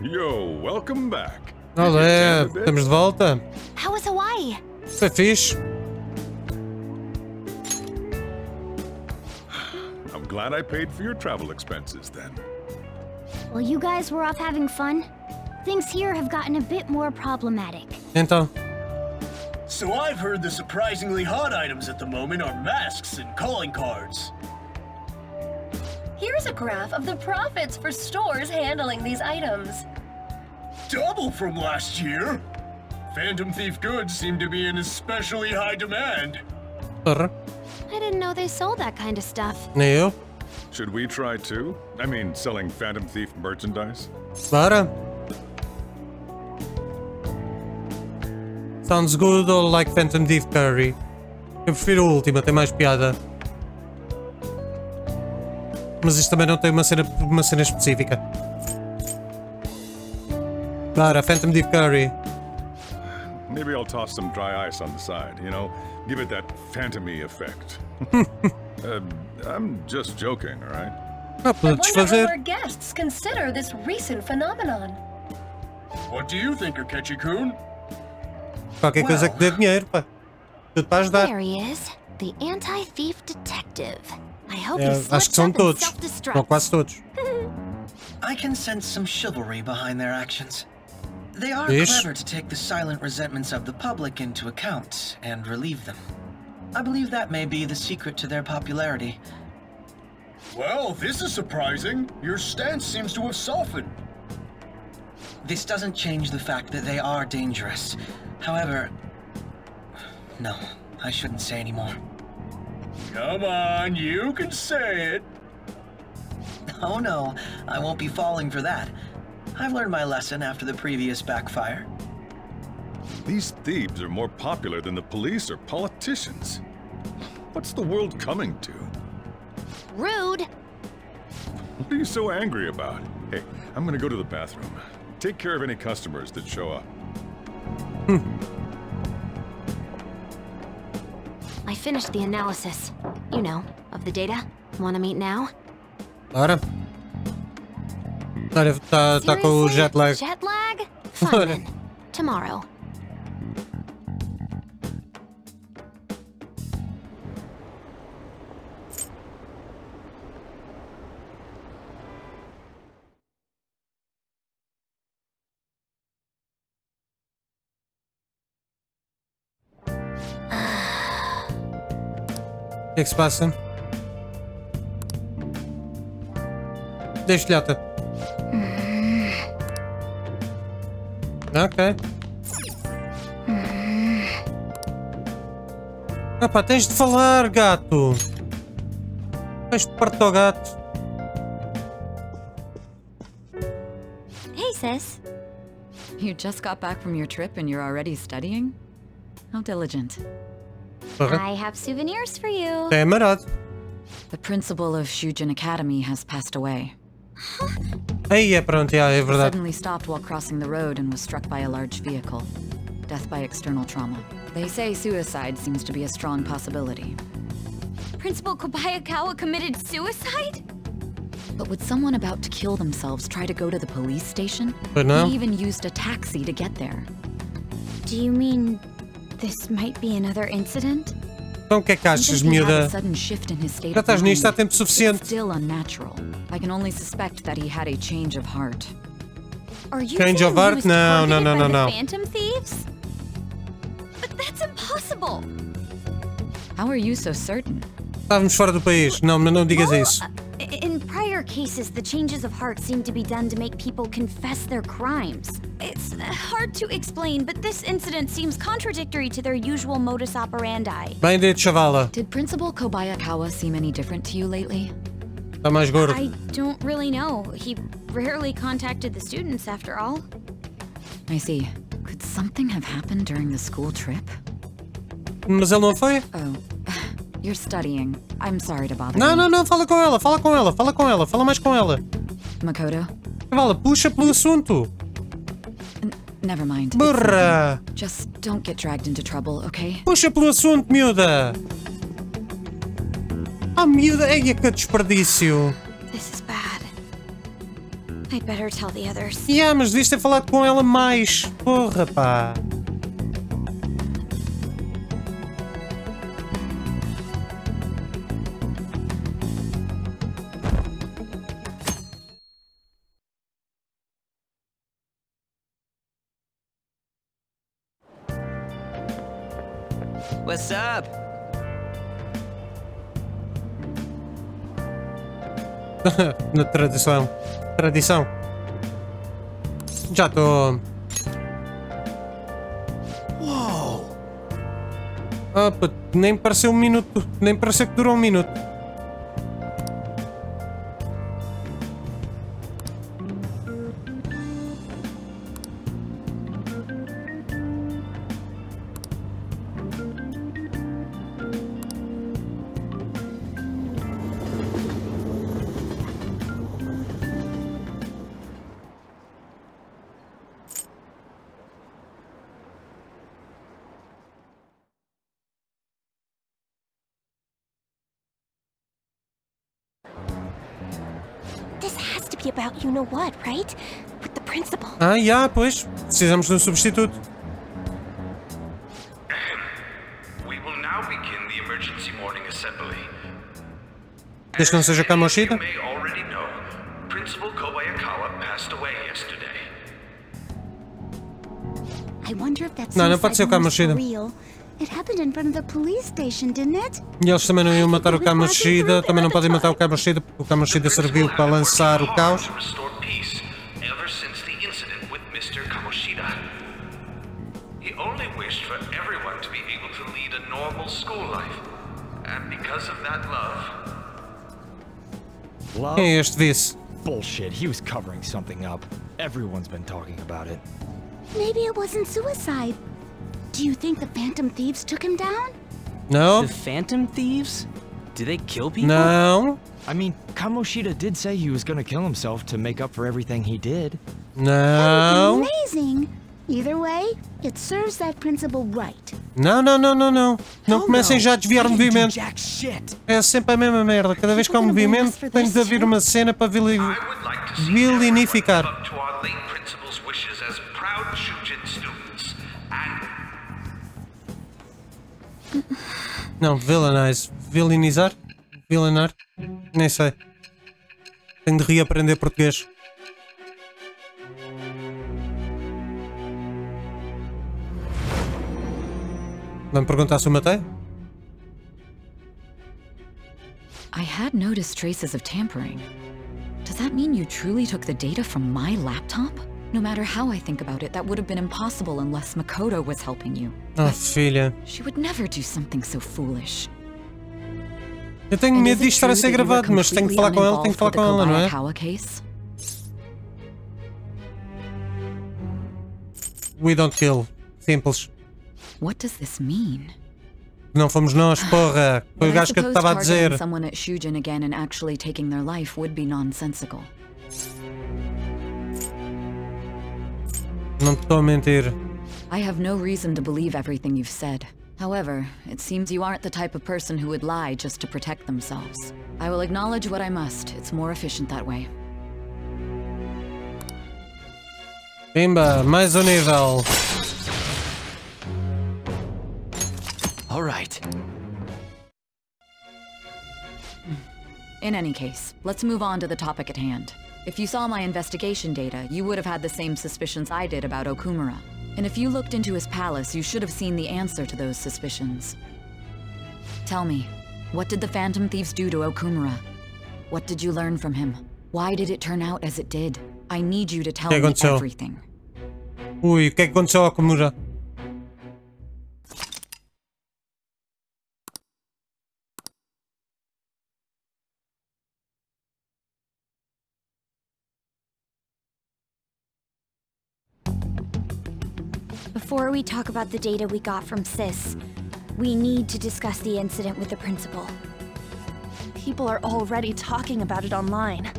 Yo, welcome back. Olé, estamos de volta. How was Hawaii? Foi fixe. I'm glad I paid for your travel expenses then. Well, you guys were off having fun. Things here have gotten a bit more problematic. Então, So I've heard the surprisingly hot items at the moment are masks and calling cards. Here's a graph of the profits for stores handling these items. Double from last year. Phantom Thief goods seem to be in especially high demand. I didn't know they sold that kind of stuff. nem. Should we try too? I mean, selling Phantom Thief merchandise? Bora. Sounds good or like Phantom Thief Curry? Eu prefiro o último, tem mais piada. Mas isto também não tem uma cena, uma cena específica. Bora, Phantom Thief Curry. Maybe I'll toss some dry ice on the side, you know? Give it that phantomy effect. uh, I'm just joking, alright? Ah, I podes wonder how fazer. our guests consider this recent phenomenon. What do you think, Akechi-kun? Qualquer coisa que dê dinheiro, pá. Tudo para ajudar. There he is, the anti-thief detective. I hope É, he acho que slips são up and todos. Ou self-destructs. quase todos. I can sense some chivalry behind their actions. They are Ish. clever to take the silent resentments of the public into account and relieve them. I believe that may be the secret to their popularity. Well, this is surprising. Your stance seems to have softened. This doesn't change the fact that they are dangerous. However, no, I shouldn't say anymore. Come on, you can say it. Oh no, I won't be falling for that. I've learned my lesson after the previous backfire. These thieves are more popular than the police or politicians. What's the world coming to? Rude. What are you so angry about? Hey, I'm gonna go to the bathroom. Take care of any customers that show up. Hmm. Finished the analysis. You know, of the data. Wanna meet now? Bora. Olha, está tá com o jet lag. Jet lag? Fine then. Tomorrow. Que é que se passa? Deixa filhota. Ok. Ah pá, tens de falar, gato. Tens de partir ao gato. Hey, sis. You just got back from your trip and you're already studying? How diligent. Porra. I have souvenirs for you. The principal of Shujin Academy has passed away. Aí é pronto, já, é verdade. Suddenly stopped while crossing the road and was struck by a large vehicle. Death by external trauma. They say suicide seems to be a strong possibility. Principal Kobayakawa committed suicide? But would someone about to kill themselves try to go to the police station? But no. He even used a taxi to get there. Do you mean this might be another incident? Então o que é que achas, Even if he had a miúda? sudden shift in his state Já estás nisto há tempo suficiente. Still unnatural. I can only suspect that he had a change of heart. Are you Change saying of heart? was No, no, targeted no, no, no. Phantom thieves? But that's impossible. How are you so certain? Estávamos fora do país. Não, mas não digas Well, isso. uh, In prior cases, the changes of heart seem to be done to make people confess their crimes. It's uh, hard to explain, but this incident seems contradictory to their usual modus operandi. Bem dito, chavala. Did Principal Kobayakawa seem any different to you lately? Está mais gordo. I don't really know. He rarely contacted the students, after all. I see. Could something have happened during the school trip? Mas ele não foi? Oh, you're studying. I'm sorry to bother Não, you. não, não. Fala com ela. Fala com ela. Fala com ela. Fala mais com ela. Makoto? Chavala, puxa pelo assunto. Never mind. Burra. Just don't get dragged into trouble, okay? Puxa pelo assunto, miúda. Ah, miúda. Eia, que desperdício. This is bad. I better tell the others. Yeah, mas devias ter falado com ela mais. Porra, pá. What's up? Na tradição. Tradição. Já estou. Ah, puto, nem pareceu um minuto. Nem pareceu que durou um minuto. About you know what, right? With the principal. Ah, já, pois. Precisamos de um substituto. We will now begin the emergency morning assembly. Desde que não seja Kamoshida. You may already know, Principal Kobayakawa passed away yesterday. I wonder if that's Não, não pode ser o Kamoshida. Real. It happened in front of the police station, didn't it? E eles também não iam matar o Kamoshida. Também não podem matar o Kamoshida porque o Kamoshida serviu para lançar o caos. To restore peace ever since the incident with Mr. Kamoshida. He only wished for everyone to be able to lead a normal school life. And because of that love, Love? Quem é este vice? Bullshit. He was covering something up. Everyone's been talking about it. Maybe it wasn't suicide. Do you think the Phantom Thieves took him down? Não. The Phantom Thieves? Do they kill people? Não. I mean, Kamoshida did say he was gonna kill himself to make up for everything he did. Não. Amazing. Either way, it serves that principal right. Não, não, não, não, não. Não comecem já a desviar o I movimento. Jack shit. É sempre a mesma merda. Cada vez que há um movimento tem de haver uma cena para vili- Não, villainize. Villainizar? Villainar? Nem sei. Tenho de reaprender português. Vamos perguntar se o matei? I had noticed traces of tampering. Does that mean you truly took the data from my laptop? No matter how I think about it, that would have been impossible unless Makoto was helping you. Oh, filha. She would never do something so foolish. Eu tenho And medo disto estar a ser gravado, mas tenho que falar com ela, tenho que falar com ela, não é? We don't kill. Simples. What does this mean? Não fomos nós, porra. Foi o gajo que eu estava a dizer. someone at Shujin again and actually taking their life would be nonsensical. Não te estou a mentir. I have no reason to believe everything you've said. However, it seems you aren't the type of person who would lie just to protect themselves. I will acknowledge what I must. It's more efficient that way. Pimba, mais um nível. All right. In any case, let's move on to the topic at hand. If you saw my investigation data, you would have had the same suspicions I did about Okumura. And if you looked into his palace, you should have seen the answer to those suspicions. Tell me, what did the Phantom Thieves do to Okumura? What did you learn from him? Why did it turn out as it did? I need you to tell me everything. Ui, o que é Before we talk about the data we got from Sis, we need to discuss the incident with the principal. People are already talking about it online.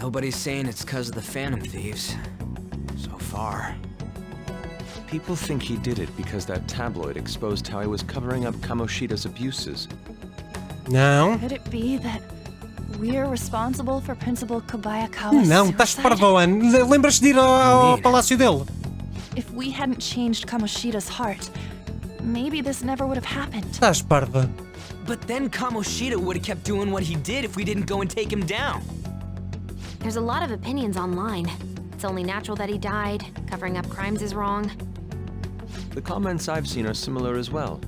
Nobody's saying it's because of the Phantom Thieves. So far. People think he did it because that tabloid exposed how he was covering up Kamoshida's abuses. Now? Could it be that we're responsible for Principal Kobayakawa's Não, estás suicide? parvoan. Lembras de ir ao, ao palácio dele? If we hadn't changed Kamoshida's heart, maybe this never would have happened. Estás parva. But then Kamoshida would have kept doing what he did if we didn't go and take him down. There's a lot of opinions online. It's only natural that he died. Covering up crimes is wrong. The comments I've seen are similar as well.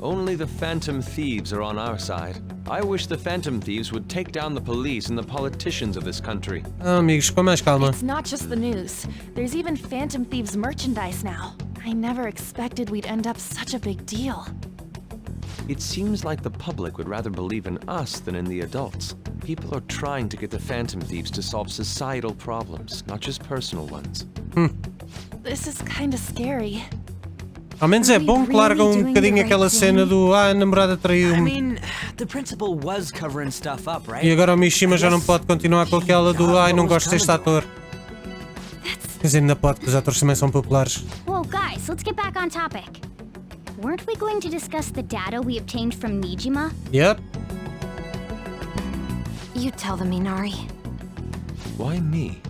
Only the Phantom Thieves are on our side. I wish the Phantom Thieves would take down the police and the politicians of this country. Ah, amigos, com mais calma. It's not just the news. There's even Phantom Thieves merchandise now. I never expected we'd end up such a big deal. It seems like the public would rather believe in us than in the adults. People are trying to get the Phantom Thieves to solve societal problems, not just personal ones. Hmm. This is kinda scary. Ao menos é bom que largam um bocadinho aquela cena do ah, a namorada traiu-me. mean, the principal was covering stuff up, right? E agora o Mishima já não pode continuar com aquela do ai, não gosto deste ator. Quer dizer, ainda pode, porque os atores também são populares. Whoa, guys, let's get back on topic. Weren't we going to discuss the data we obtained from Nijima? Yep. You tell them, Minari. Why me?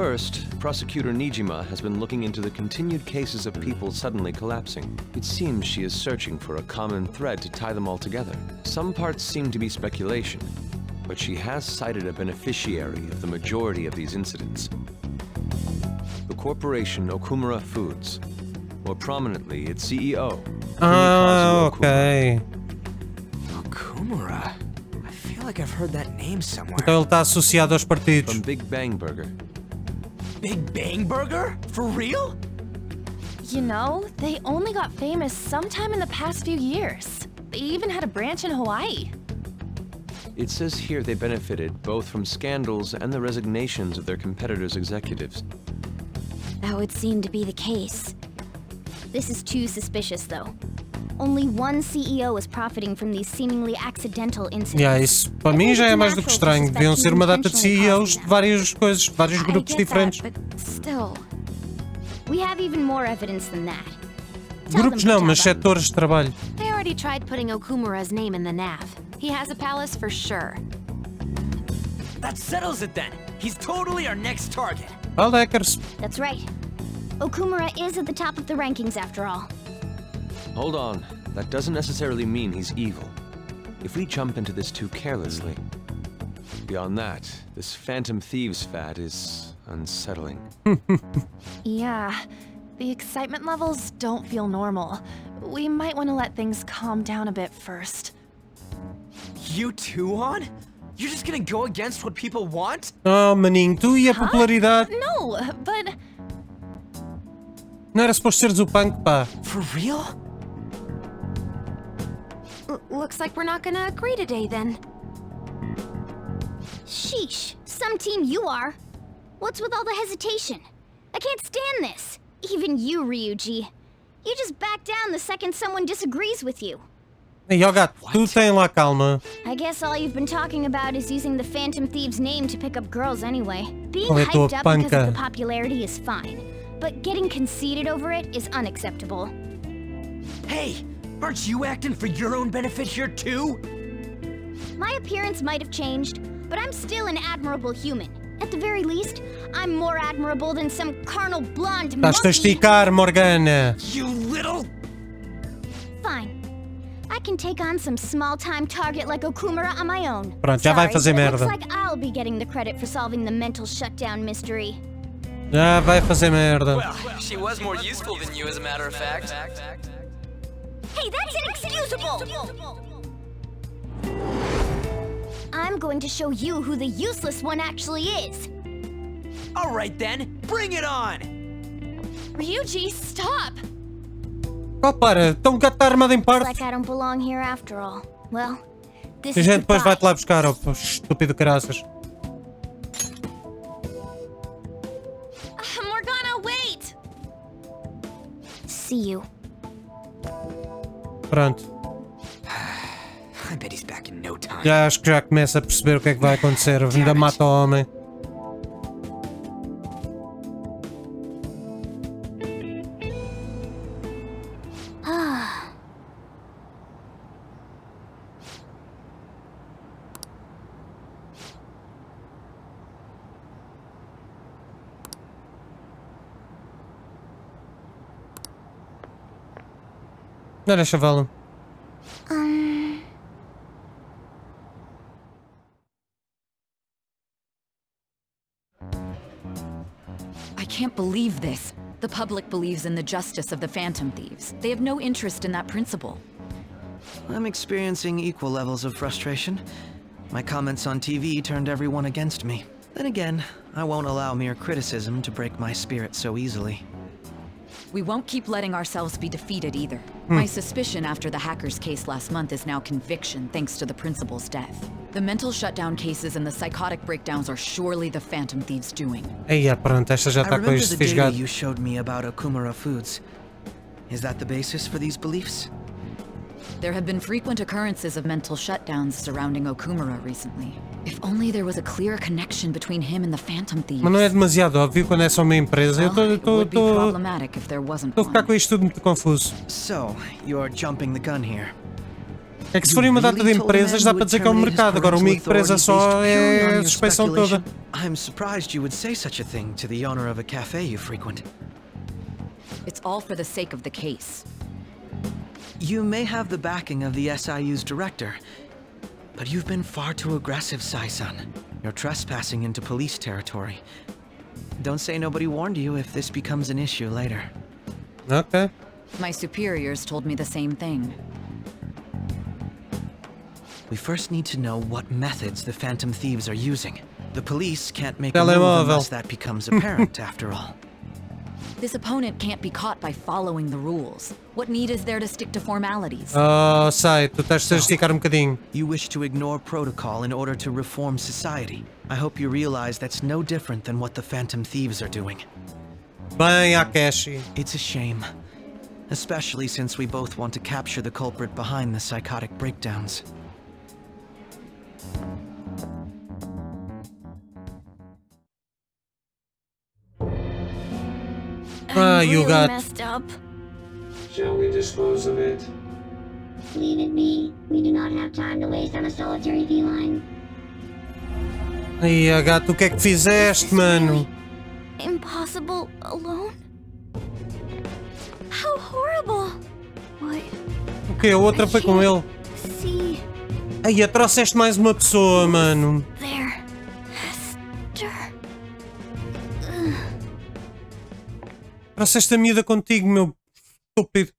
First, Prosecutor Nijima has been looking into the continued cases of people suddenly collapsing. It seems she is searching for a common thread to tie them all together. Some parts seem to be speculation, but she has cited a beneficiary of the majority of these incidents. The corporation Okumura Foods. More prominently, its CEO. Ah, ok. Okumura. I feel like I've heard that name somewhere. Então ele está associado aos partidos. From Big Bang Burger. Big Bang Burger? For real? You know, they only got famous sometime in the past few years. They even had a branch in Hawaii. It says here they benefited both from scandals and the resignations of their competitors' executives. That would seem to be the case. This is too suspicious, though. Only one CEO is profiting from these seemingly accidental incidents. Yeah, isso para mim já é mais do que estranho. Deviam ser uma data de CEOs de várias coisas, vários grupos I get diferentes. That, but still, we have even more evidence than that. Tell Grupos them, não, mas setores de trabalho. They already tried putting Okumura's name in the nav. He has a palace for sure. That settles it then. He's totally our next target. Aleckers. That's right. Okumura is at the top of the rankings after all. Hold on. That doesn't necessarily mean he's evil. If we jump into this too carelessly. Beyond that, this Phantom Thieves fad is unsettling. Yeah, the excitement levels don't feel normal. We might want to let things calm down a bit first. You too, on? You're just gonna go against what people want? Oh, maninho, tu e a popularidade. No, but Não era suposto seres o punk, pá. For real? L- looks like we're not gonna agree today then. Sheesh, some team you are. What's with all the hesitation? I can't stand this. Even you, Ryuji. You just back down the second someone disagrees with you. Y'all got tu tem lá calma. I guess all you've been talking about is using the Phantom Thieves name to pick up girls anyway. Being Qual é a tua hyped up because of the popularity is fine, but getting conceited over it is unacceptable. Hey, aren't you acting for your own benefit here too? My appearance might have changed, but I'm still an admirable human. At the very least, I'm more admirable than some carnal blonde Estás-te a monkey. esticar, Morgana. You little... Fine. I can take on some small-time target like Okumura on my own. Pronto, já vai Sorry, fazer but it merda. Looks like I'll be getting the credit for solving the mental shutdown mystery. Já vai fazer merda. Well, She was more useful than you, as a matter of fact. Hey, that's inexcusable! I'm going to show you who the useless one actually is. Alright then, bring it on! Ryuji, stop! Oh, para, então o gato está armado em parte. like I don't belong here after all. Well, this A is gente depois vai-te lá buscar, ó, pô, estúpido caraças. Morgana, wait! See you. Pronto. Já acho que já começa a perceber o que é que vai acontecer. Ainda mata o homem. Olha, chavalo. Um... I can't believe this. The public believes in the justice of the Phantom Thieves. They have no interest in that principle. I'm experiencing equal levels of frustration. My comments on TV turned everyone against me. Then again, I won't allow mere criticism to break my spirit so easily. We won't keep letting ourselves be defeated either. My suspicion after the hacker's case last month is now conviction thanks to the principal's death. The mental shutdown cases and the psychotic breakdowns are surely the Phantom Thieves' doing. Aí, é, pronto, esta já I com remember the data fisgado. you showed me about Okumura Foods. Is that the basis for these beliefs? There have been frequent occurrences of mental shutdowns surrounding Okumura recently. If only there was a clear connection between him and the Phantom Thieves. Mas não é demasiado óbvio quando é só uma empresa. Eu Well, it estou would be estou problematic if there wasn't a ficar com isto tudo muito confuso. So, you're jumping the gun here. É que se forem uma data de empresas dá para dizer que é um mercado, agora uma empresa só é a suspeição toda. I'm surprised you would say such a thing to the owner of a cafe you frequent. It's all for the sake of the case. You may have the backing of the SIU's director, but you've been far too aggressive, Sae-san. You're trespassing into police territory. Don't say nobody warned you if this becomes an issue later. Ok. My superiors told me the same thing. We first need to know what methods the Phantom Thieves are using. The police can't make a move unless that becomes apparent, after all. This opponent can't be caught by following the rules. What need is there to stick to formalities? Oh, sai, tu estás a esticar um bocadinho. You wish to ignore protocol in order to reform society. I hope you realize that's no different than what the Phantom Thieves are doing. Bem, Akechi. It's a shame. Especially since we both want to capture the culprit behind the psychotic breakdowns. Ah, you got. messed up. Shall we dispose of it? Leave it be. We do not have time to waste on a solitary feline. Aí, gato, o que é que fizeste, mano? Impossible alone? How horrible! What? O quê? A outra foi com ele. Aí, trouxeste mais uma pessoa, mano. Trouxeste a miúda contigo, meu estúpido.